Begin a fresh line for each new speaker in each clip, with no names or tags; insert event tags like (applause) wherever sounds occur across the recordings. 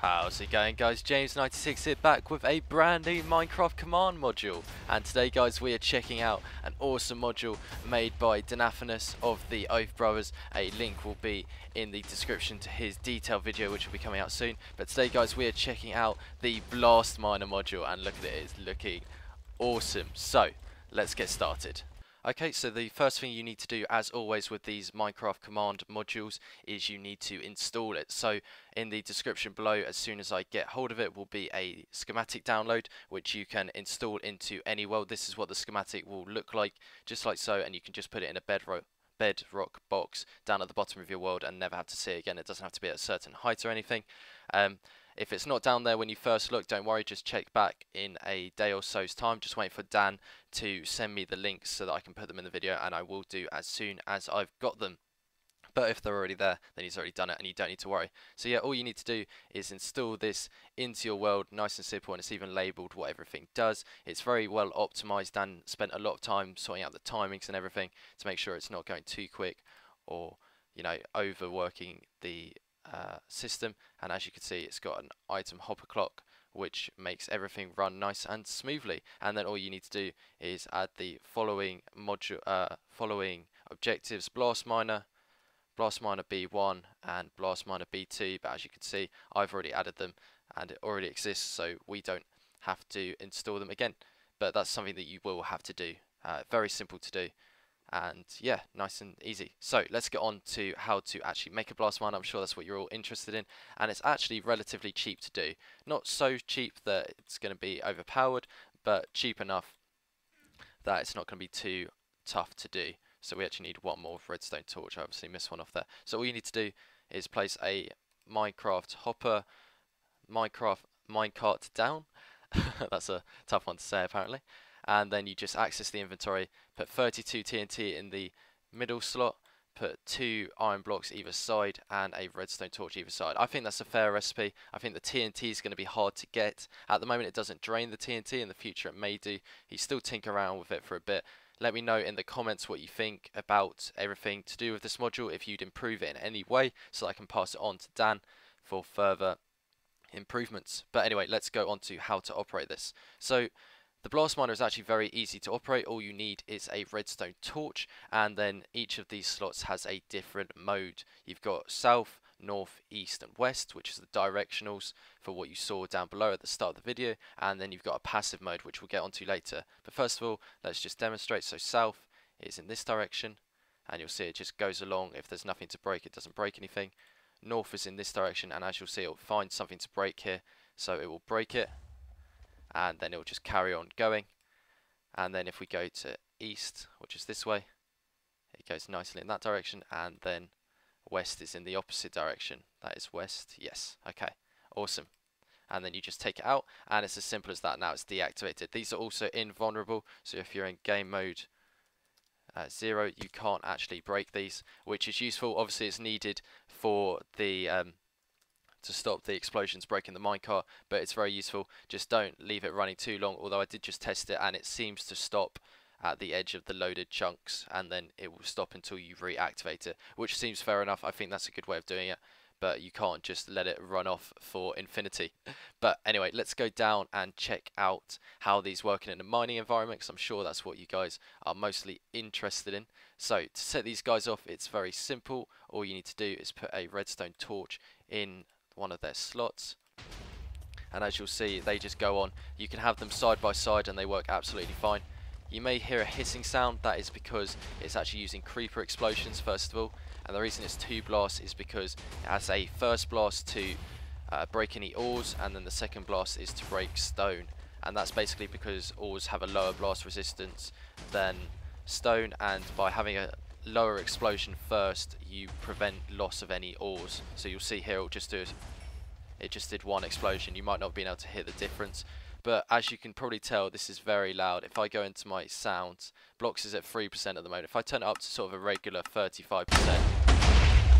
How's it going guys? James96 here back with a brand new Minecraft command module and today guys we are checking out an awesome module made by Danaphanus of the Oath Brothers. A link will be in the description to his detailed video which will be coming out soon but today guys we are checking out the Blast Miner module and look at it, it's looking awesome. So let's get started. Okay, so the first thing you need to do, as always with these Minecraft command modules, is you need to install it. So in the description below, as soon as I get hold of it, will be a schematic download, which you can install into any world. This is what the schematic will look like, just like so, and you can just put it in a bedrock bedrock box down at the bottom of your world and never have to see it again. It doesn't have to be at a certain height or anything. Um, if it's not down there when you first look, don't worry, just check back in a day or so's time. Just wait for Dan to send me the links so that I can put them in the video, and I will do as soon as I've got them. But if they're already there, then he's already done it and you don't need to worry. So yeah, all you need to do is install this into your world, nice and simple, and it's even labeled what everything does. It's very well optimized and spent a lot of time sorting out the timings and everything to make sure it's not going too quick or, you know, overworking the uh, system and as you can see it's got an item hopper clock which makes everything run nice and smoothly. And then all you need to do is add the following module uh, following objectives blast miner blast miner b1 and blast miner b2 but as you can see I've already added them and it already exists so we don't have to install them again. But that's something that you will have to do uh, very simple to do and yeah nice and easy. So let's get on to how to actually make a blast mine. I'm sure that's what you're all interested in. And it's actually relatively cheap to do. Not so cheap that it's going to be overpowered but cheap enough that it's not going to be too tough to do. So we actually need one more redstone torch. I obviously missed one off there. So all you need to do is place a Minecraft hopper Minecraft minecart down. (laughs) That's a tough one to say apparently and then you just access the inventory, put 32 TNT in the middle slot, put two iron blocks either side and a redstone torch either side. I think that's a fair recipe. I think the TNT is going to be hard to get. At the moment it doesn't drain the TNT, in the future it may do. You still tinker around with it for a bit. Let me know in the comments what you think about everything to do with this module, if you'd improve it in any way, so I can pass it on to Dan for further improvements. But anyway, let's go on to how to operate this. So the blast miner is actually very easy to operate. All you need is a redstone torch and then each of these slots has a different mode. You've got south, north, east and west which is the directionals for what you saw down below at the start of the video and then you've got a passive mode which we'll get onto later. But first of all let's just demonstrate. So south is in this direction and you'll see it just goes along. If there's nothing to break it doesn't break anything. North is in this direction and as you'll see it'll find something to break here so it will break it and then it will just carry on going. And then if we go to east which is this way it goes nicely in that direction and then west is in the opposite direction. That is west. Yes. Okay. Awesome. And then you just take it out and it's as simple as that now. It's deactivated. These are also invulnerable so if you're in game mode uh, zero you can't actually break these which is useful. Obviously it's needed for the um, to stop the explosions breaking the minecart, but it's very useful. Just don't leave it running too long, although I did just test it and it seems to stop at the edge of the loaded chunks and then it will stop until you reactivate it, which seems fair enough. I think that's a good way of doing it, but you can't just let it run off for infinity. (laughs) But anyway, let's go down and check out how these work in a mining environment because I'm sure that's what you guys are mostly interested in. So to set these guys off, it's very simple. All you need to do is put a redstone torch in one of their slots. And as you'll see they just go on. You can have them side by side and they work absolutely fine. You may hear a hissing sound. That is because it's actually using creeper explosions first of all. And the reason it's two blasts is because it has a first blast to uh, break any ores and then the second blast is to break stone. And that's basically because ores have a lower blast resistance than stone. And by having a lower explosion first, you prevent loss of any ores. So you'll see here it'll just do it just did one explosion. You might not be able to hear the difference. But as you can probably tell, this is very loud. If I go into my sounds, blocks is at 3% at the moment. If I turn it up to sort of a regular 35%,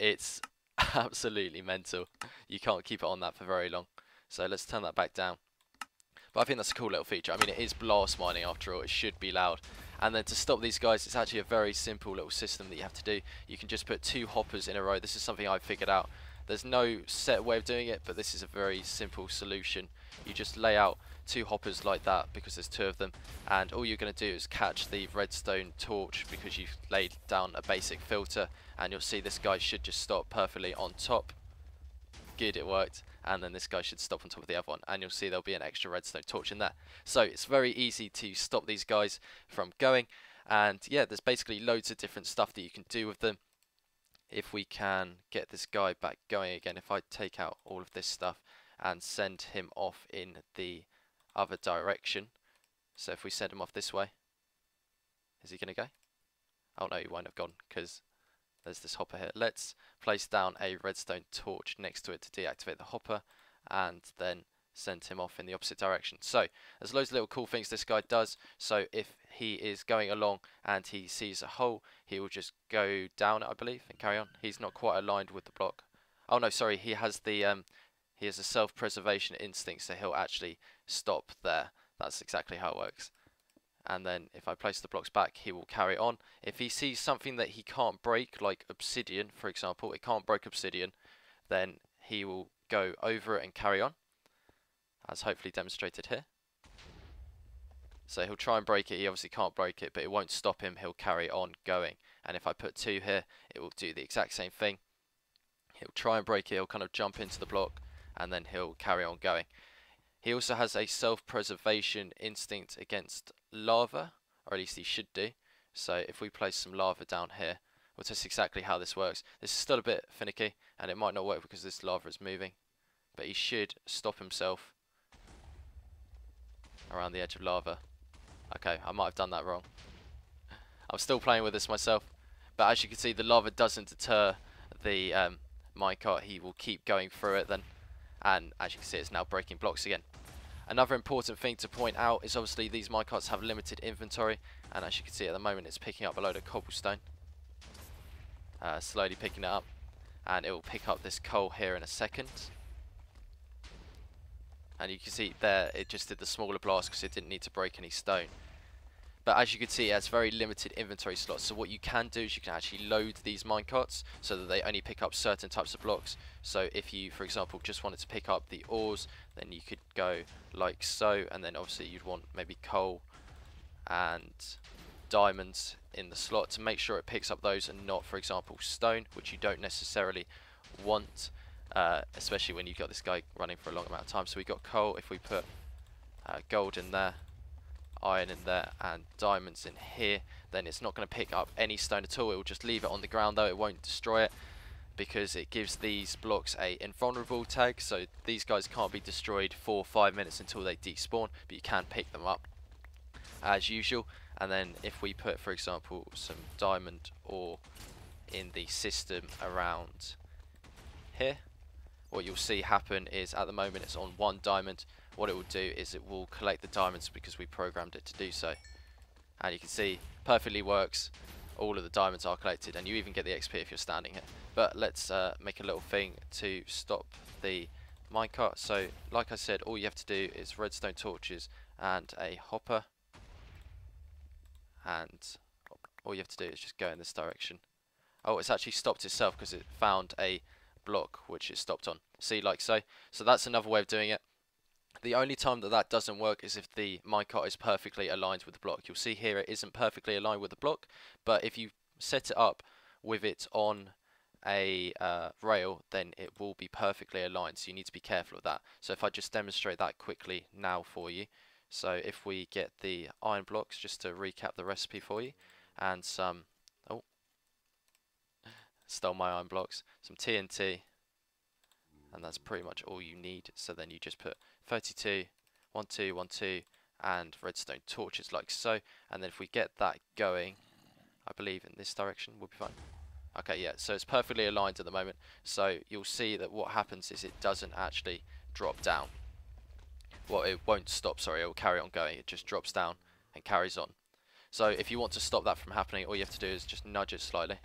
it's (laughs) absolutely mental. You can't keep it on that for very long. So let's turn that back down. But I think that's a cool little feature. I mean, it is blast mining after all. It should be loud. And then to stop these guys, it's actually a very simple little system that you have to do. You can just put two hoppers in a row. This is something I've figured out. There's no set way of doing it, but this is a very simple solution. You just lay out two hoppers like that because there's two of them and all you're going to do is catch the redstone torch because you've laid down a basic filter and you'll see this guy should just stop perfectly on top good it worked and then this guy should stop on top of the other one and you'll see there'll be an extra redstone torch in there so it's very easy to stop these guys from going and yeah there's basically loads of different stuff that you can do with them if we can get this guy back going again if I take out all of this stuff and send him off in the other direction. So if we send him off this way, is he going to go? Oh no, he won't have gone because there's this hopper here. Let's place down a redstone torch next to it to deactivate the hopper and then send him off in the opposite direction. So there's loads of little cool things this guy does. So if he is going along and he sees a hole, he will just go down it, I believe, and carry on. He's not quite aligned with the block. Oh no, sorry, he has the um, he has a self-preservation instinct, so he'll actually stop there. That's exactly how it works. And then if I place the blocks back, he will carry on. If he sees something that he can't break, like obsidian, for example, it can't break obsidian, then he will go over it and carry on, as hopefully demonstrated here. So he'll try and break it, he obviously can't break it, but it won't stop him, he'll carry on going. And if I put two here, it will do the exact same thing. He'll try and break it, he'll kind of jump into the block, and then he'll carry on going. He also has a self-preservation instinct against lava, or at least he should do. So if we place some lava down here, we'll test exactly how this works. This is still a bit finicky, and it might not work because this lava is moving. But he should stop himself around the edge of lava. Okay, I might have done that wrong. I'm still playing with this myself. But as you can see, the lava doesn't deter the um, minecart. He will keep going through it then and as you can see it's now breaking blocks again. Another important thing to point out is obviously these minecarts have limited inventory and as you can see at the moment it's picking up a load of cobblestone. Uh, slowly picking it up and it will pick up this coal here in a second. And you can see there it just did the smaller blast because it didn't need to break any stone. But as you can see, it has very limited inventory slots. So what you can do is you can actually load these minecarts so that they only pick up certain types of blocks. So if you, for example, just wanted to pick up the ores, then you could go like so. And then obviously you'd want maybe coal and diamonds in the slot to make sure it picks up those and not, for example, stone, which you don't necessarily want, uh, especially when you've got this guy running for a long amount of time. So we got coal. If we put uh, gold in there, iron in there and diamonds in here then it's not going to pick up any stone at all. It will just leave it on the ground though. It won't destroy it because it gives these blocks a invulnerable tag. So these guys can't be destroyed for five minutes until they despawn but you can pick them up as usual. And then if we put for example some diamond ore in the system around here what you'll see happen is at the moment it's on one diamond what it will do is it will collect the diamonds because we programmed it to do so. And you can see, perfectly works. All of the diamonds are collected, and you even get the XP if you're standing here. But let's uh, make a little thing to stop the minecart. So, like I said, all you have to do is redstone torches and a hopper. And all you have to do is just go in this direction. Oh, it's actually stopped itself because it found a block which it stopped on. See, like so. So that's another way of doing it. The only time that that doesn't work is if the minecart is perfectly aligned with the block. You'll see here it isn't perfectly aligned with the block, but if you set it up with it on a uh, rail, then it will be perfectly aligned. So you need to be careful of that. So if I just demonstrate that quickly now for you. So if we get the iron blocks, just to recap the recipe for you, and some, oh, stole my iron blocks, some TNT, and that's pretty much all you need. So then you just put 32, 1, 2, 1, 2, and redstone torches like so. And then if we get that going, I believe in this direction, we'll be fine. Okay, yeah, so it's perfectly aligned at the moment. So you'll see that what happens is it doesn't actually drop down. Well, it won't stop, sorry, it will carry on going. It just drops down and carries on. So if you want to stop that from happening, all you have to do is just nudge it slightly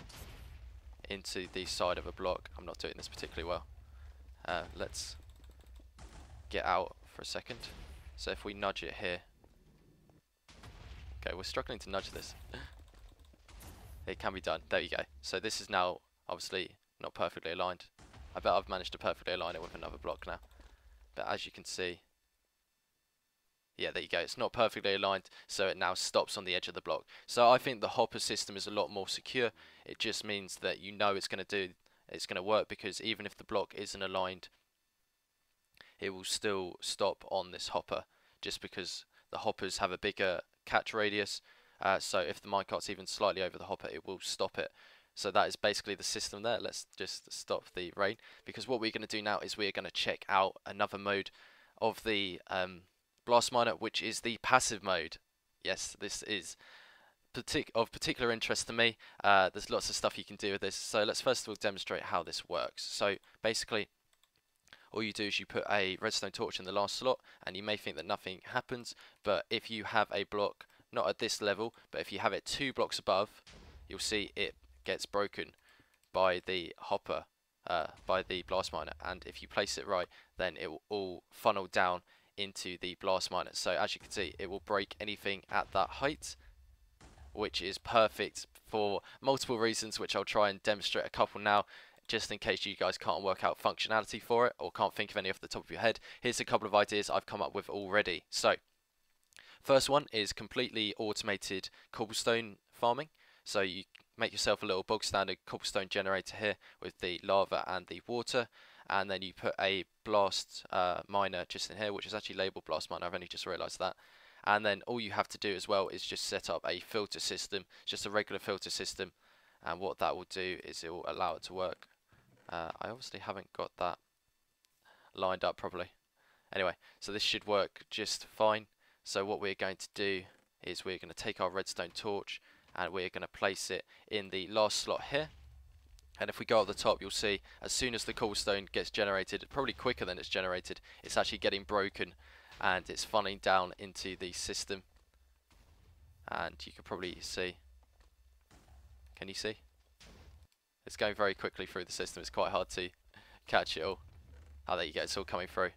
into the side of a block. I'm not doing this particularly well. Uh, let's get out for a second. So if we nudge it here, Okay, we're struggling to nudge this. (laughs) it can be done. There you go. So this is now obviously not perfectly aligned. I bet I've managed to perfectly align it with another block now. But as you can see, yeah, there you go. It's not perfectly aligned, so it now stops on the edge of the block. So I think the hopper system is a lot more secure. It just means that you know it's going to do, it's going to work because even if the block isn't aligned, it will still stop on this hopper just because the hoppers have a bigger catch radius. Uh, so if the minecart's even slightly over the hopper, it will stop it. So that is basically the system there. Let's just stop the rain because what we're going to do now is we're going to check out another mode of the um, Blast Miner, which is the passive mode. Yes, this is partic of particular interest to me. Uh, there's lots of stuff you can do with this. So let's first of all demonstrate how this works. So basically, all you do is you put a redstone torch in the last slot, and you may think that nothing happens, but if you have a block, not at this level, but if you have it two blocks above, you'll see it gets broken by the hopper, uh, by the blast miner, and if you place it right, then it will all funnel down into the blast miner. So as you can see, it will break anything at that height, which is perfect for multiple reasons, which I'll try and demonstrate a couple now, just in case you guys can't work out functionality for it or can't think of any off the top of your head. Here's a couple of ideas I've come up with already. So, first one is completely automated cobblestone farming. So you make yourself a little bog standard cobblestone generator here with the lava and the water and then you put a blast uh, miner just in here, which is actually labeled blast miner. I've only just realised that. And then all you have to do as well is just set up a filter system, just a regular filter system. And what that will do is it will allow it to work. Uh, I obviously haven't got that lined up properly. Anyway, so this should work just fine. So what we're going to do is we're going to take our redstone torch and we're going to place it in the last slot here and if we go up the top, you'll see as soon as the cobblestone gets generated, probably quicker than it's generated, it's actually getting broken and it's funneling down into the system. And you can probably see. Can you see? It's going very quickly through the system. It's quite hard to catch it all. Oh, there you go. It's all coming through.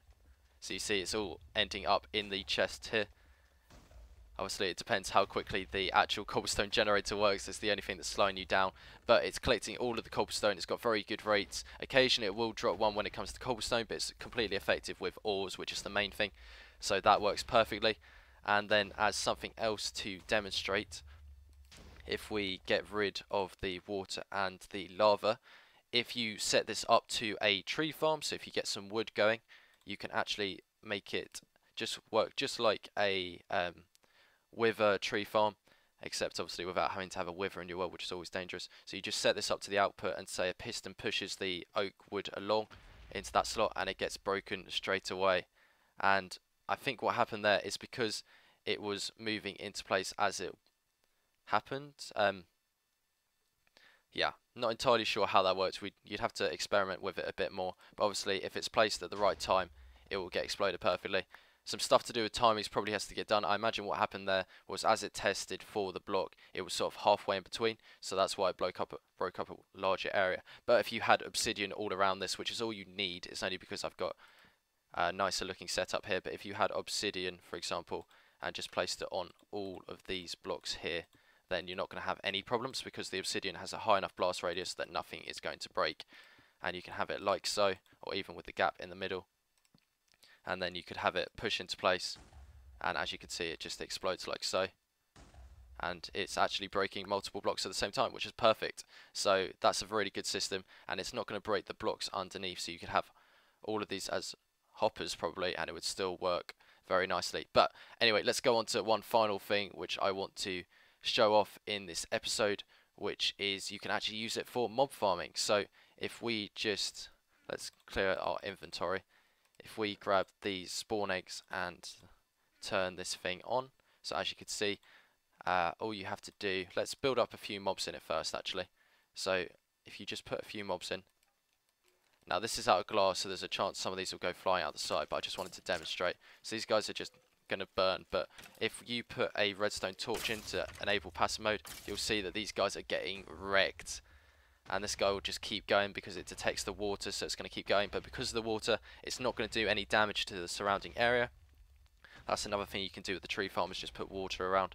So you see it's all ending up in the chest here. Obviously, it depends how quickly the actual cobblestone generator works. It's the only thing that's slowing you down. But it's collecting all of the cobblestone. It's got very good rates. Occasionally, it will drop one when it comes to cobblestone, but it's completely effective with ores, which is the main thing. So that works perfectly. And then as something else to demonstrate, if we get rid of the water and the lava, if you set this up to a tree farm, so if you get some wood going, you can actually make it just work just like a um, with a tree farm, except obviously without having to have a wither in your world, which is always dangerous. So you just set this up to the output and say a piston pushes the oak wood along into that slot and it gets broken straight away. And I think what happened there is because it was moving into place as it happened. Um, yeah, not entirely sure how that works. We'd, you'd have to experiment with it a bit more. But obviously, if it's placed at the right time, it will get exploded perfectly some stuff to do with timings probably has to get done. I imagine what happened there was as it tested for the block, it was sort of halfway in between, so that's why it broke up, broke up a larger area. But if you had obsidian all around this, which is all you need, it's only because I've got a nicer looking setup here, but if you had obsidian, for example, and just placed it on all of these blocks here, then you're not going to have any problems because the obsidian has a high enough blast radius that nothing is going to break. And you can have it like so, or even with the gap in the middle, and then you could have it push into place and as you can see it just explodes like so. And it's actually breaking multiple blocks at the same time which is perfect. So that's a really good system and it's not going to break the blocks underneath. So you could have all of these as hoppers probably and it would still work very nicely. But anyway let's go on to one final thing which I want to show off in this episode which is you can actually use it for mob farming so if we just let's clear our inventory if we grab these spawn eggs and turn this thing on, so as you can see, uh, all you have to do, let's build up a few mobs in it first actually. So if you just put a few mobs in, now this is out of glass so there's a chance some of these will go flying out the side but I just wanted to demonstrate. So these guys are just going to burn but if you put a redstone torch into enable passive mode you'll see that these guys are getting wrecked. And this guy will just keep going because it detects the water so it's going to keep going. But because of the water it's not going to do any damage to the surrounding area. That's another thing you can do with the tree farm is just put water around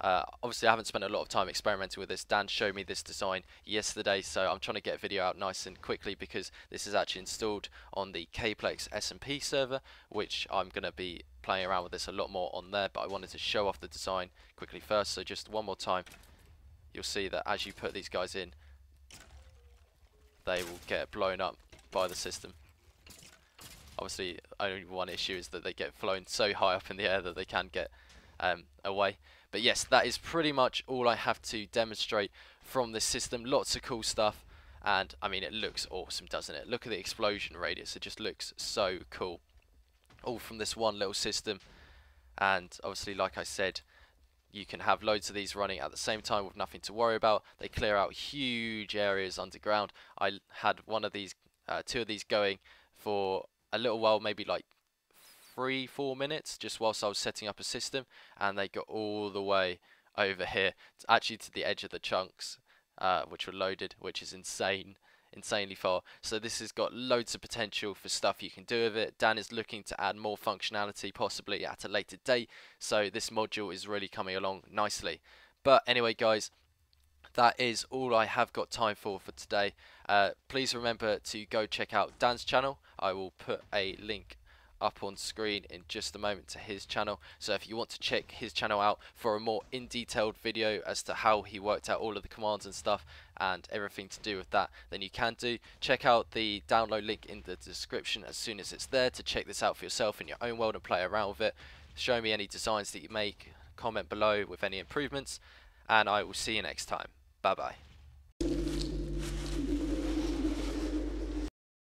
Uh, obviously, I haven't spent a lot of time experimenting with this. Dan showed me this design yesterday, so I'm trying to get a video out nice and quickly because this is actually installed on the Kplex SMP server, which I'm going to be playing around with this a lot more on there, but I wanted to show off the design quickly first. So just one more time, you'll see that as you put these guys in, they will get blown up by the system. Obviously, only one issue is that they get flown so high up in the air that they can get um, away. But yes, that is pretty much all I have to demonstrate from this system. Lots of cool stuff. And, I mean, it looks awesome, doesn't it? Look at the explosion radius. It just looks so cool. All from this one little system. And, obviously, like I said, you can have loads of these running at the same time with nothing to worry about. They clear out huge areas underground. I had one of these, uh, two of these going for a little while, maybe like three, four minutes, just whilst I was setting up a system, and they got all the way over here, actually to the edge of the chunks, uh, which were loaded, which is insane, insanely far. So this has got loads of potential for stuff you can do with it. Dan is looking to add more functionality, possibly at a later date, so this module is really coming along nicely. But anyway, guys, that is all I have got time for for today. Uh, please remember to go check out Dan's channel. I will put a link up on screen in just a moment to his channel. So if you want to check his channel out for a more in detailed video as to how he worked out all of the commands and stuff and everything to do with that then you can do. Check out the download link in the description as soon as it's there to check this out for yourself in your own world and play around with it. Show me any designs that you make. Comment below with any improvements. And I will see you next time. Bye bye